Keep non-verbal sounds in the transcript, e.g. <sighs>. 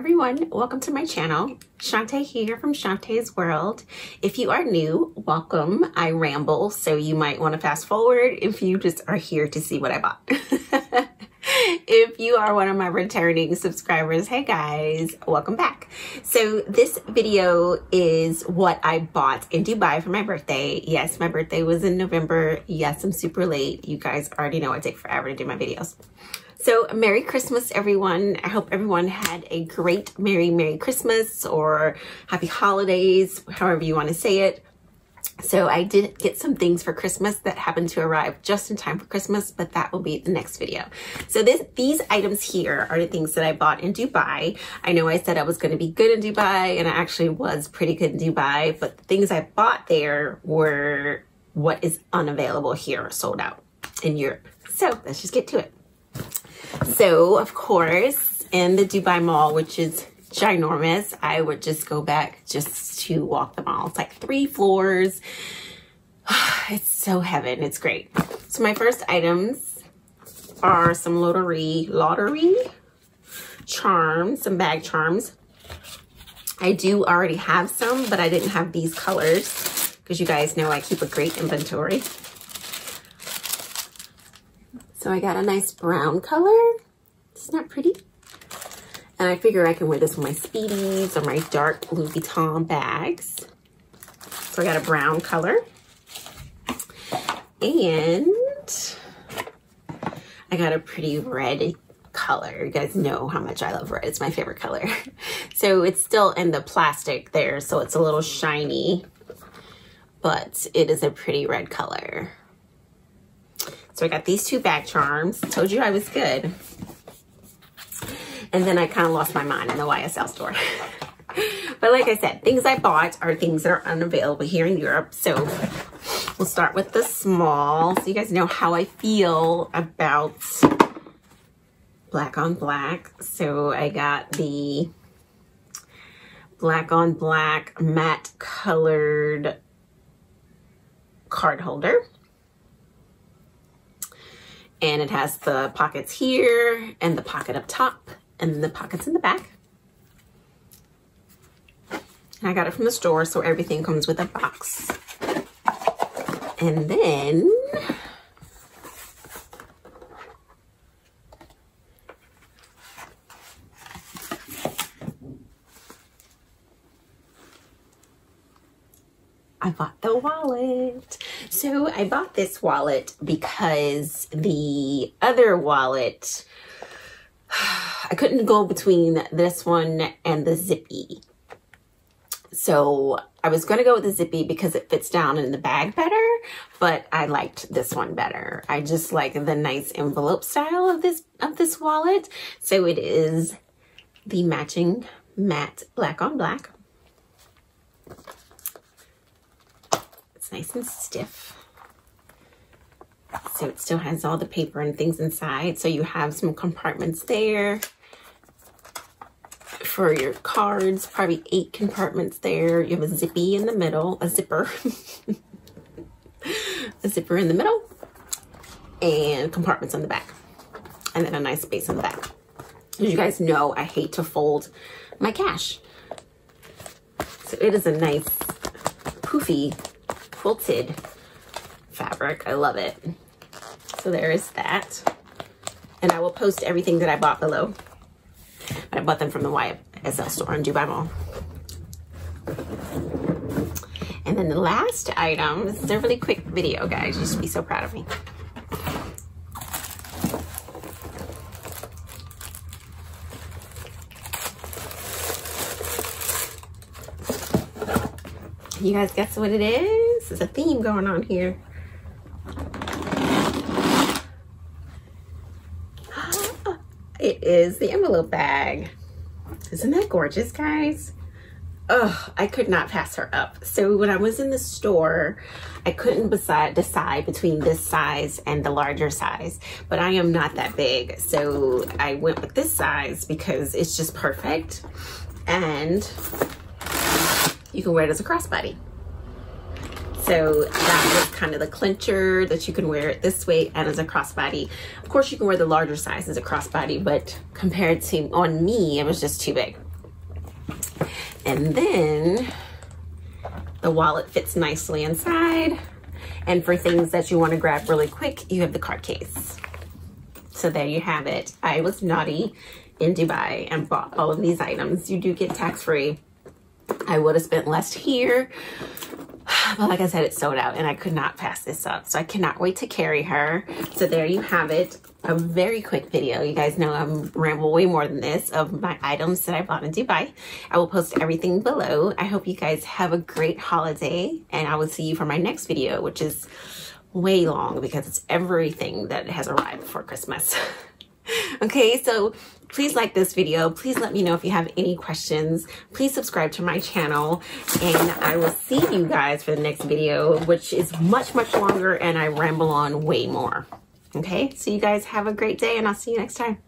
everyone, welcome to my channel. Shante here from Shante's World. If you are new, welcome. I ramble, so you might want to fast forward if you just are here to see what I bought. <laughs> if you are one of my returning subscribers, hey guys, welcome back. So this video is what I bought in Dubai for my birthday. Yes, my birthday was in November. Yes, I'm super late. You guys already know I take forever to do my videos. So Merry Christmas, everyone. I hope everyone had a great Merry, Merry Christmas or Happy Holidays, however you want to say it. So I did get some things for Christmas that happened to arrive just in time for Christmas, but that will be the next video. So this, these items here are the things that I bought in Dubai. I know I said I was going to be good in Dubai and I actually was pretty good in Dubai, but the things I bought there were what is unavailable here, sold out in Europe. So let's just get to it. So, of course, in the Dubai Mall, which is ginormous, I would just go back just to walk the mall. It's like three floors. <sighs> It's so heaven. It's great. So my first items are some Laduree, Laduree charms, some bag charms. I do already have some, but I didn't have these colors because you guys know I keep a great inventory. So I got a nice brown color. Isn't that pretty? And I figure I can wear this with my Speedies or my dark Louis Vuitton bags. So I got a brown color. And I got a pretty red color. You guys know how much I love red. It's my favorite color. <laughs> So it's still in the plastic there, so it's a little shiny, but it is a pretty red color. So I got these two bag charms. Told you I was good. And then I kind of lost my mind in the YSL store. <laughs> but like I said, things I bought are things that are unavailable here in Europe. So we'll start with the small. So you guys know how I feel about black on black. So I got the black on black matte colored card holder and it has the pockets here and the pocket up top and the pockets in the back. And I got it from the store, so everything comes with a box. And then I bought the wallet. So I bought this wallet because the other wallet, <sighs> I couldn't go between this one and the Zippy. So I was going to go with the Zippy because it fits down in the bag better, but I liked this one better. I just like the nice envelope style of this of this wallet. So it is the matching matte black on black. Nice and stiff. So it still has all the paper and things inside. So you have some compartments there for your cards, probably eight compartments there. You have a zippy in the middle, a zipper, <laughs> a zipper in the middle, and compartments on the back. And then a nice space on the back. As you guys know, I hate to fold my cash. So it is a nice poofy quilted fabric. I love it. So there is that. And I will post everything that I bought below. But I bought them from the YSL store in Dubai Mall. And then the last item, this is a really quick video, guys. You should be so proud of me. You guys guess what it is? There's a theme going on here. <gasps> It is the envelope bag. Isn't that gorgeous, guys? Oh, I could not pass her up. So when I was in the store, I couldn't decide, decide between this size and the larger size, but I am not that big. So I went with this size because it's just perfect. And you can wear it as a crossbody. So that was kind of the clincher that you can wear it this way and as a crossbody. Of course, you can wear the larger size as a crossbody, but compared to on me, it was just too big. And then the wallet fits nicely inside. And for things that you want to grab really quick, you have the card case. So there you have it. I was naughty in Dubai and bought all of these items. You do get tax free. I would have spent less here. But like I said, it's sold out and I could not pass this up. So I cannot wait to carry her. So there you have it. A very quick video. You guys know I'm ramble way more than this of my items that I bought in Dubai. I will post everything below. I hope you guys have a great holiday and I will see you for my next video, which is way long because it's everything that has arrived before Christmas. <laughs> okay, so please like this video. Please let me know if you have any questions. Please subscribe to my channel and I will see you guys for the next video, which is much, much longer and I ramble on way more. Okay, so you guys have a great day and I'll see you next time.